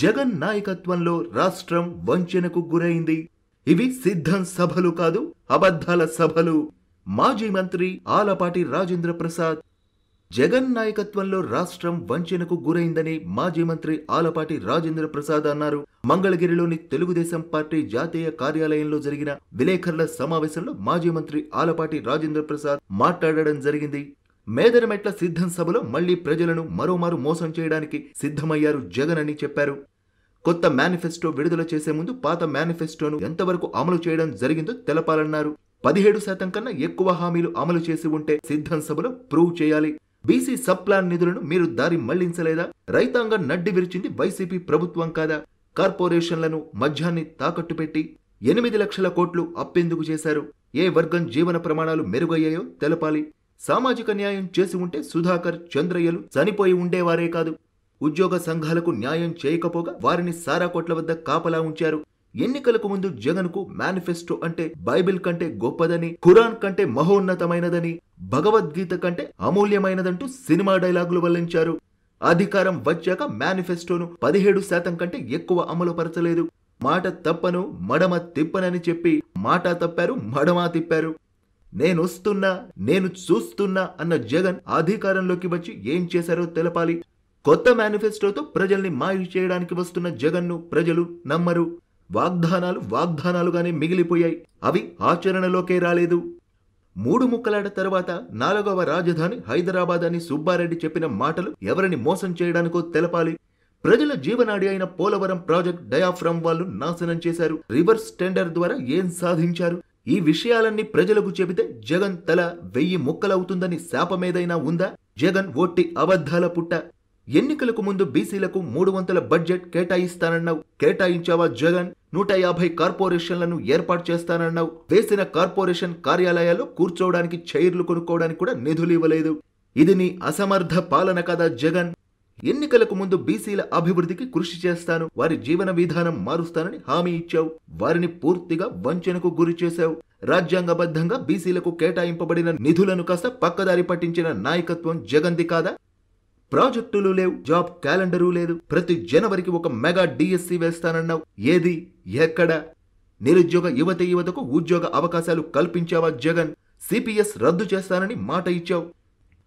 జగన్ నాయకత్వంలో రాష్ట్రం వంచనకు గురైంది. ఇవి సిద్ధం సభలు కాదు అబద్ధాల సభలు. మాజీ మంత్రి ఆలపాటి రాజేంద్ర ప్రసాద్. జగన్ నాయకత్వంలో రాష్ట్రం వంచనకు గురైందని మాజీ మంత్రి ఆలపాటి రాజేంద్ర ప్రసాద్ అన్నారు. మంగళగిరిలోని తెలుగుదేశం పార్టీ జాతీయ కార్యాలయంలో జరిగిన విలేకరుల సమావేశంలో మాజీ మంత్రి ఆలపాటి రాజేంద్ర ప్రసాద్ మాట్లాడడం జరిగింది. మేదరమెట్ల సిద్ధం సభలో మళ్ళీ ప్రజలను మరోమారు మోసం చేయడానికి సిద్ధమయ్యారు జగన్ అని చెప్పారు. కొత్త మేనిఫెస్టో విడుదల చేసే ముందు పాత మేనిఫెస్టోను ఎంతవరకు అమలు చేయడం జరిగిందో తెలపాలన్నారు. పదిహేడు శాతం కన్నా ఎక్కువ హామీలు అమలు చేసి ఉంటే సిద్ధం సభలో ప్రూవ్ చేయాలి. బీసీ సబ్ ప్లాన్ నిధులను మీరు దారి మళ్ళించలేదా? రైతాంగం నడ్డి విరిచింది వైసీపీ ప్రభుత్వం కాదా? కార్పొరేషన్లను మధ్యాన్ని తాకట్టు పెట్టి ఎనిమిది లక్షల కోట్లు అప్పెందుకు చేశారు? ఏ వర్గం జీవన ప్రమాణాలు మెరుగయ్యాయో తెలపాలి. సామాజిక న్యాయం చేసి ఉంటే సుధాకర్ చంద్రయ్యలు చనిపోయి ఉండేవారే కాదు. ఉద్యోగ సంఘాలకు న్యాయం చేయకపోగా వారిని సారా కోట్ల వద్ద కాపలా ఉంచారు. ఎన్నికలకు ముందు జగన్కు మేనిఫెస్టో అంటే బైబిల్ కంటే గొప్పదని ఖురాన్ కంటే మహోన్నతమైనదని భగవద్గీత కంటే అమూల్యమైనదంటూ సినిమా డైలాగులు వల్లించారు. అధికారం వచ్చాక మేనిఫెస్టోను పదిహేడు శాతం కంటే ఎక్కువ అమలుపరచలేదు. మాట తప్పను మడమ తిప్పనని చెప్పి మాట తప్పారు మడమ తిప్పారు. నేనొస్తున్నా నేను చూస్తున్నా అన్న జగన్ అధికారంలోకి వచ్చి ఏం చేశారో తెలపాలి. కొత్త మేనిఫెస్టోతో ప్రజల్ని మాయి చేయడానికి వస్తున్న జగన్ను ప్రజలు నమ్మరు. వాగ్దానాలు వాగ్దానాలుగానే మిగిలిపోయాయి. అవి ఆచరణలోకే రాలేదు. మూడు ముక్కలాట తర్వాత నాలుగవ రాజధాని హైదరాబాద్ అని సుబ్బారెడ్డి చెప్పిన మాటలు ఎవరిని మోసం చేయడానికో తెలపాలి. ప్రజల జీవనాడి అయిన పోలవరం ప్రాజెక్ట్ డయాఫ్రమ్ వాళ్ళు నాశనం చేశారు. రివర్స్ టెండర్ ద్వారా ఏం సాధించారు? ఈ విషయాలన్నీ ప్రజలకు చెబితే జగన్ తల వెయ్యి ముక్కలవుతుందని శాపమేదైనా ఉందా? జగన్ ఒట్టి అబద్ధాల పుట్ట. ఎన్నికలకు ముందు బీసీలకు మూడు వంతుల బడ్జెట్ కేటాయిస్తానన్నావు. కేటాయించావా జగన్? నూట యాభై కార్పొరేషన్లను ఏర్పాటు చేస్తానన్నావు. వేసిన కార్పొరేషన్ కార్యాలయాల్లో కూర్చోవడానికి చైర్లు కొనుక్కోవడానికి కూడా నిధులు ఇవ్వలేదు. ఇది నీ అసమర్థ పాలన కదా జగన్. ఎన్నికలకు ముందు బీసీల అభివృద్ధికి కృషి చేస్తాను. వారి జీవన విధానం మారుస్తానని హామీ ఇచ్చావు. వారిని పూర్తిగా వంచనకు గురి చేశావు. రాజ్యాంగబద్ధంగా బీసీలకు కేటాయింపబడిన నిధులను కాస్త పక్కదారి పట్టించిన నాయకత్వం జగంది కాదా? ప్రాజెక్టులు లేవు జాబ్ క్యాలెండరు లేదు. ప్రతి జనవరికి ఒక మెగా డిఎస్సి వేస్తానన్నావు. ఏది? ఎక్కడ? నిరుద్యోగ యువత యువతకు ఉద్యోగ అవకాశాలు కల్పించావా జగన్? సిపిఎస్ రద్దు చేస్తానని మాట ఇచ్చావు.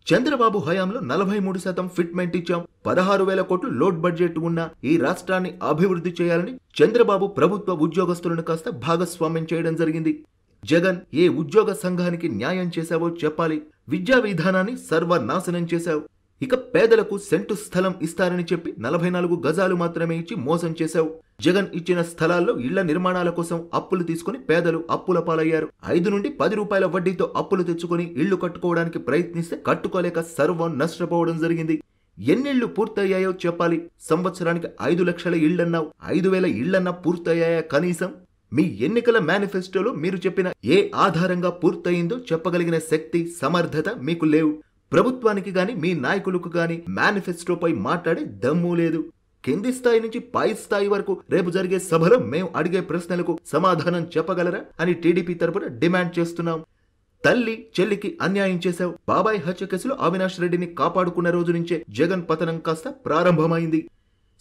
చంద్రబాబు హయాంలో నలభై మూడు శాతం ఫిట్మెంట్ ఇచ్చాం. పదహారు వేల కోట్లు లోడ్ బడ్జెట్ ఉన్న ఈ రాష్ట్రాన్ని అభివృద్ధి చేయాలని చంద్రబాబు ప్రభుత్వ ఉద్యోగస్తులను కాస్త భాగస్వామ్యం చేయడం జరిగింది. జగన్ ఏ ఉద్యోగ సంఘానికి న్యాయం చేశావో చెప్పాలి. విద్యా విధానాన్ని సర్వనాశనం చేశావు. ఇక పేదలకు సెంటు స్థలం ఇస్తారని చెప్పి నలభై నాలుగు గజాలు మాత్రమే ఇచ్చి మోసం చేశావు. జగన్ ఇచ్చిన స్థలాల్లో ఇళ్ళ నిర్మాణాల కోసం అప్పులు తీసుకుని పేదలు అప్పుల పాలయ్యారు. ఐదు నుండి పది రూపాయల వడ్డీతో అప్పులు తెచ్చుకొని ఇళ్ళు కట్టుకోవడానికి ప్రయత్నిస్తే కట్టుకోలేక సర్వం నష్టపోవడం జరిగింది. ఎన్నిళ్ళు పూర్తయ్యాయో చెప్పాలి. సంవత్సరానికి ఐదు లక్షల ఇళ్ళన్నావు ఐదు వేల ఇళ్ళన్నా పూర్తయ్యాయా కనీసం? మీ ఎన్నికల మేనిఫెస్టోలో మీరు చెప్పిన ఏ ఆధారంగా పూర్తయిందో చెప్పగలిగిన శక్తి సమర్థత మీకు లేవు. ప్రభుత్వానికి గాని మీ నాయకులకు గాని మేనిఫెస్టోపై మాట్లాడే దమ్ము లేదు. కింది స్థాయి నుంచి పై స్థాయి వరకు రేపు జరిగే సభలో మేము అడిగే ప్రశ్నలకు సమాధానం చెప్పగలరా అని టీడీపీ తరపున డిమాండ్ చేస్తున్నాం. తల్లి చెల్లికి అన్యాయం చేశావు. బాబాయ్ హత్య కేసులో అవినాష్ రెడ్డిని కాపాడుకున్న రోజు నుంచే జగన్ పతనం కాస్త ప్రారంభమైంది.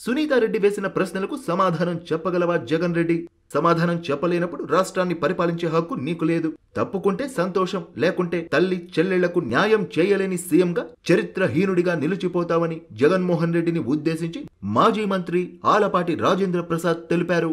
సునీతారెడ్డి వేసిన ప్రశ్నలకు సమాధానం చెప్పగలవా జగన్ రెడ్డి? సమాధానం చెప్పలేనప్పుడు రాష్ట్రాన్ని పరిపాలించే హక్కు నీకు లేదు. తప్పుకుంటే సంతోషం లేకుంటే తల్లి చెల్లెళ్ళకు న్యాయం చేయలేని సీఎంగా చరిత్రహీనుడిగా నిలిచిపోతామని జగన్మోహన్ రెడ్డిని ఉద్దేశించి మాజీ మంత్రి ఆలపాటి రాజేంద్ర ప్రసాద్ తెలిపారు.